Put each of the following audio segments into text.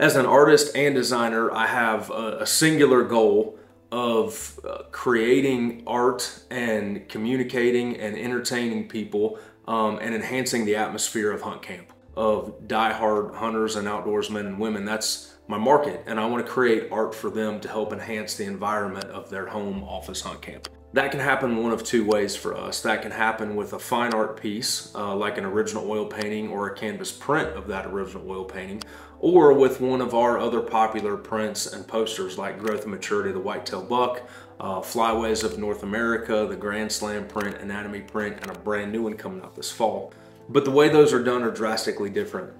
As an artist and designer, I have a, singular goal of uh, creating art and communicating and entertaining people um, and enhancing the atmosphere of hunt camp of die-hard hunters and outdoorsmen and women. That's my market, and I want to create art for them to help enhance the environment of their home office hunt camp. That can happen one of two ways for us. That can happen with a fine art piece, uh, like an original oil painting or a canvas print of that original oil painting, or with one of our other popular prints and posters like Growth and Maturity the Whitetail Buck, uh, Flyways of North America, the Grand Slam print, Anatomy print, and a brand new one coming out this fall. But the way those are done are drastically different.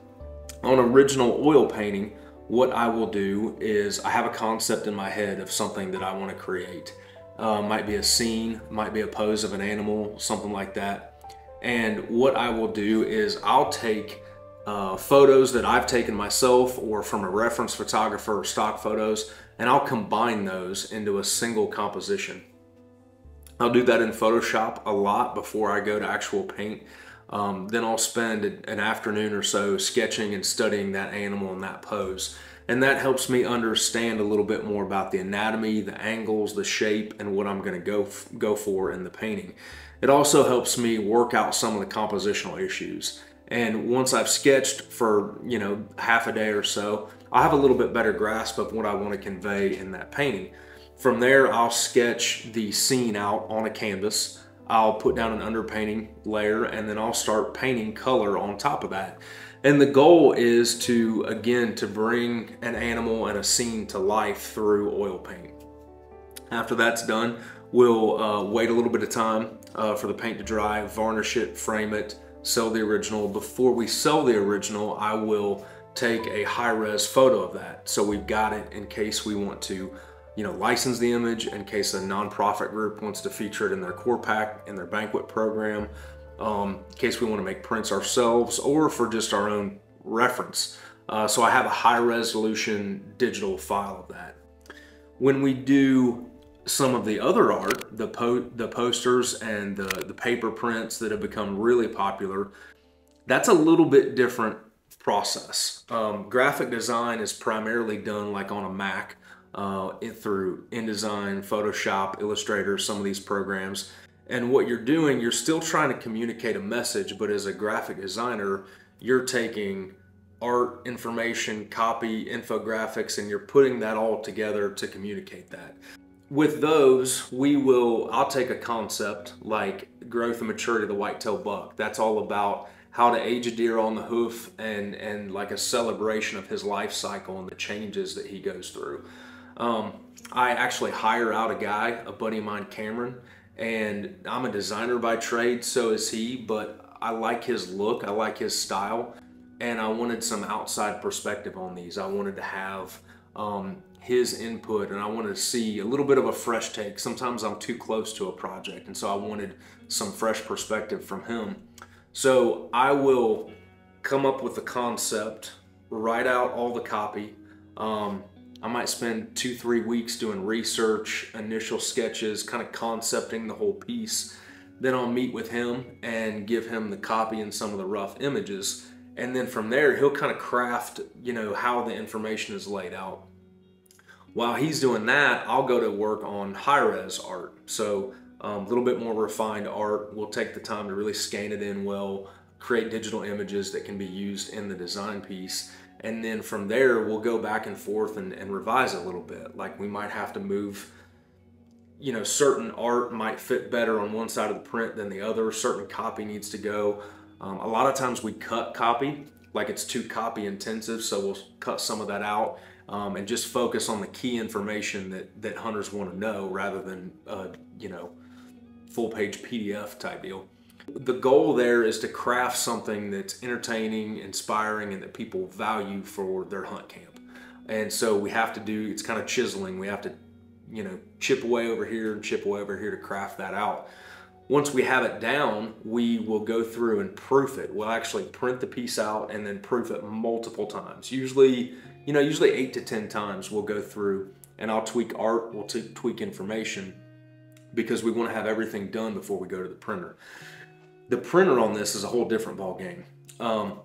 On original oil painting, what I will do is I have a concept in my head of something that I want to create. Uh, might be a scene, might be a pose of an animal, something like that. And what I will do is I'll take uh, photos that I've taken myself or from a reference photographer or stock photos, and I'll combine those into a single composition. I'll do that in Photoshop a lot before I go to actual paint. Um, then I'll spend an afternoon or so sketching and studying that animal and that pose. And that helps me understand a little bit more about the anatomy, the angles, the shape, and what I'm gonna go, go for in the painting. It also helps me work out some of the compositional issues. And once I've sketched for, you know, half a day or so, I'll have a little bit better grasp of what I want to convey in that painting. From there, I'll sketch the scene out on a canvas. I'll put down an underpainting layer and then I'll start painting color on top of that. And the goal is to, again, to bring an animal and a scene to life through oil paint. After that's done, we'll uh, wait a little bit of time uh, for the paint to dry, varnish it, frame it, sell the original. Before we sell the original, I will take a high-res photo of that. So we've got it in case we want to you know, license the image in case a nonprofit group wants to feature it in their core pack, in their banquet program, um, in case we want to make prints ourselves or for just our own reference. Uh, so I have a high resolution digital file of that. When we do some of the other art, the, po the posters and the, the paper prints that have become really popular, that's a little bit different process. Um, graphic design is primarily done like on a Mac uh, through InDesign, Photoshop, Illustrator, some of these programs. And what you're doing, you're still trying to communicate a message, but as a graphic designer, you're taking art, information, copy, infographics, and you're putting that all together to communicate that. With those, we will, I'll take a concept like growth and maturity of the whitetail buck. That's all about how to age a deer on the hoof and, and like a celebration of his life cycle and the changes that he goes through. Um, I actually hire out a guy, a buddy of mine, Cameron, and I'm a designer by trade, so is he, but I like his look, I like his style, and I wanted some outside perspective on these. I wanted to have um, his input and I wanted to see a little bit of a fresh take. Sometimes I'm too close to a project, and so I wanted some fresh perspective from him. So I will come up with the concept, write out all the copy, um, I might spend two, three weeks doing research, initial sketches, kind of concepting the whole piece. Then I'll meet with him and give him the copy and some of the rough images. And then from there, he'll kind of craft, you know, how the information is laid out. While he's doing that, I'll go to work on high-res art. So a um, little bit more refined art. We'll take the time to really scan it in well, create digital images that can be used in the design piece. And then from there we'll go back and forth and, and revise a little bit. Like we might have to move you know certain art might fit better on one side of the print than the other. Certain copy needs to go. Um, a lot of times we cut copy like it's too copy intensive so we'll cut some of that out um, and just focus on the key information that that hunters want to know rather than uh, you know full page pdf type deal the goal there is to craft something that's entertaining, inspiring, and that people value for their hunt camp. And so we have to do, it's kind of chiseling. We have to, you know, chip away over here and chip away over here to craft that out. Once we have it down, we will go through and proof it. We'll actually print the piece out and then proof it multiple times. Usually, you know, usually eight to 10 times we'll go through and I'll tweak art, we'll tweak information because we want to have everything done before we go to the printer. The printer on this is a whole different ball game. Um,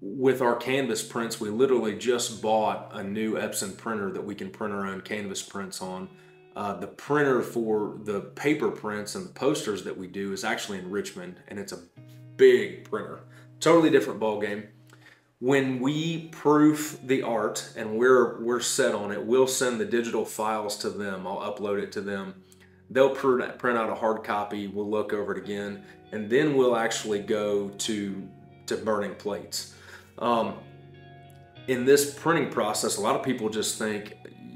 with our canvas prints, we literally just bought a new Epson printer that we can print our own canvas prints on. Uh, the printer for the paper prints and the posters that we do is actually in Richmond, and it's a big printer. Totally different ball game. When we proof the art and we're we're set on it, we'll send the digital files to them. I'll upload it to them. They'll print, print out a hard copy. We'll look over it again, and then we'll actually go to to burning plates. Um, in this printing process, a lot of people just think,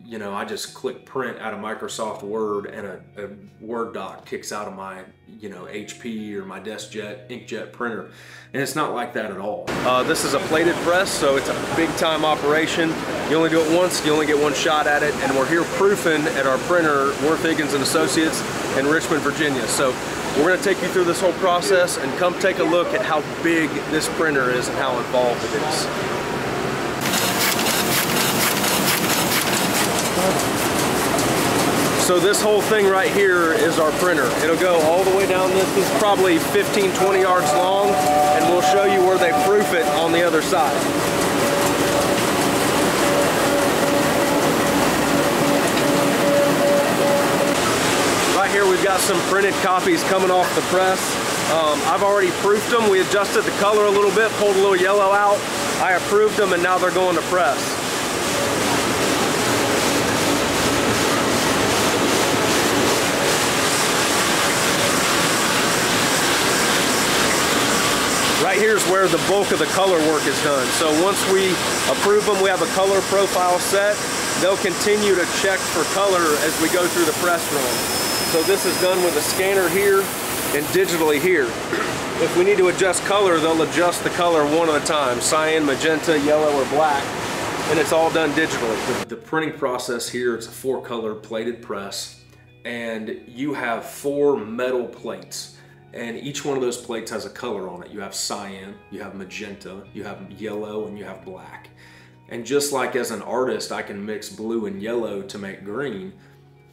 you know, I just click print out of Microsoft Word and a, a, Word doc kicks out of my, you know, HP or my DeskJet inkjet printer. And it's not like that at all. Uh, this is a plated press, so it's a big time operation. You only do it once, you only get one shot at it. And we're here proofing at our printer, Worth Higgins and Associates in Richmond, Virginia. So we're gonna take you through this whole process and come take a look at how big this printer is and how involved it is. So this whole thing right here is our printer. It'll go all the way down this. Is probably 15, 20 yards long, and we'll show you where they proof it on the other side. Right here we've got some printed copies coming off the press. Um, I've already proofed them. We adjusted the color a little bit, pulled a little yellow out. I approved them and now they're going to press. Right here's where the bulk of the color work is done. So once we approve them, we have a color profile set. They'll continue to check for color as we go through the press run. So this is done with a scanner here and digitally here. If we need to adjust color, they'll adjust the color one at a time, cyan, magenta, yellow, or black, and it's all done digitally. The printing process here, it's a four color plated press, and you have four metal plates and each one of those plates has a color on it. You have cyan, you have magenta, you have yellow, and you have black. And just like as an artist, I can mix blue and yellow to make green,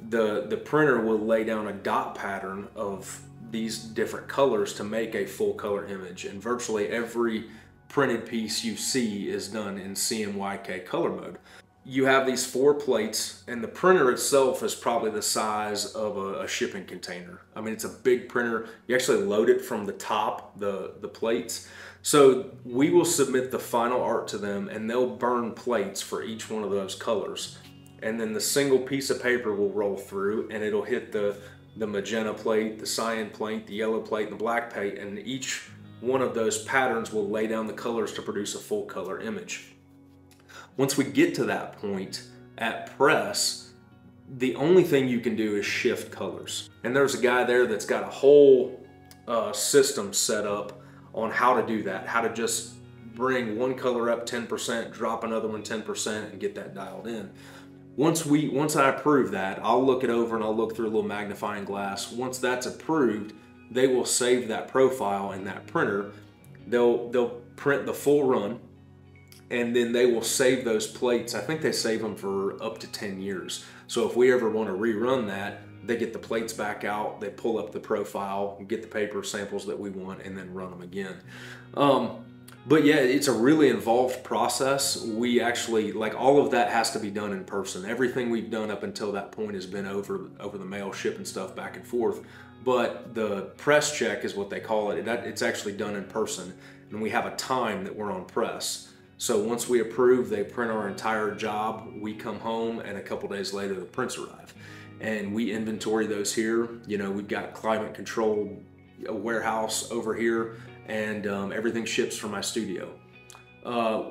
the, the printer will lay down a dot pattern of these different colors to make a full color image. And virtually every printed piece you see is done in CMYK color mode. You have these four plates and the printer itself is probably the size of a, a, shipping container. I mean, it's a big printer. You actually load it from the top, the, the plates. So we will submit the final art to them and they'll burn plates for each one of those colors and then the single piece of paper will roll through and it'll hit the, the magenta plate, the cyan plate, the yellow plate, and the black plate, and each one of those patterns will lay down the colors to produce a full color image. Once we get to that point at press, the only thing you can do is shift colors. And there's a guy there that's got a whole uh, system set up on how to do that, how to just bring one color up 10%, drop another one 10%, and get that dialed in. Once we once I approve that, I'll look it over and I'll look through a little magnifying glass. Once that's approved, they will save that profile in that printer. They'll they'll print the full run and then they will save those plates. I think they save them for up to 10 years. So if we ever want to rerun that, they get the plates back out, they pull up the profile, get the paper samples that we want, and then run them again. Um, but yeah, it's a really involved process. We actually like all of that has to be done in person. Everything we've done up until that point has been over over the mail, shipping stuff back and forth. But the press check is what they call it. It's actually done in person, and we have a time that we're on press. So once we approve, they print our entire job. We come home, and a couple days later, the prints arrive, and we inventory those here. You know, we've got climate controlled warehouse over here and um, everything ships from my studio. Uh,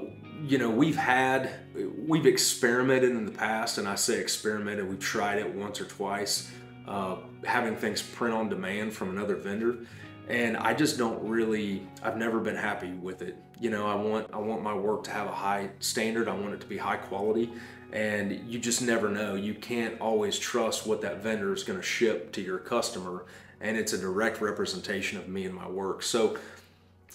you know, we've had, we've experimented in the past, and I say experimented, we've tried it once or twice, uh, having things print on demand from another vendor. And I just don't really, I've never been happy with it. You know, I want, I want my work to have a high standard. I want it to be high quality and you just never know. You can't always trust what that vendor is going to ship to your customer and it's a direct representation of me and my work. So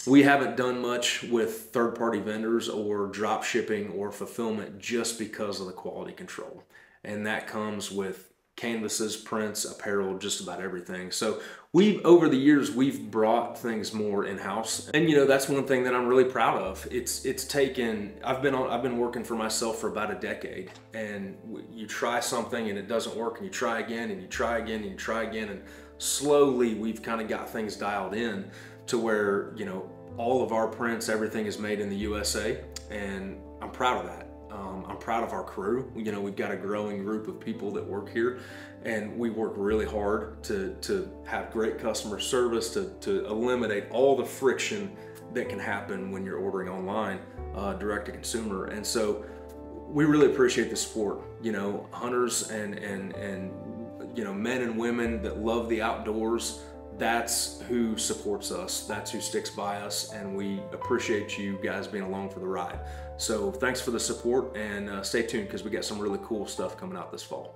we haven't done much with third party vendors or drop shipping or fulfillment just because of the quality control. And that comes with canvases, prints, apparel, just about everything. So we've over the years we've brought things more in house, and you know that's one thing that I'm really proud of. It's it's taken. I've been on. I've been working for myself for about a decade, and you try something and it doesn't work, and you try again, and you try again, and you try again, and slowly we've kind of got things dialed in to where you know all of our prints, everything is made in the USA, and I'm proud of that. I'm proud of our crew. You know, we've got a growing group of people that work here, and we work really hard to, to have great customer service, to, to eliminate all the friction that can happen when you're ordering online, uh, direct to consumer. And so we really appreciate the support. You know, hunters and, and, and, you know, men and women that love the outdoors that's who supports us. That's who sticks by us, and we appreciate you guys being along for the ride. So thanks for the support, and uh, stay tuned because we got some really cool stuff coming out this fall.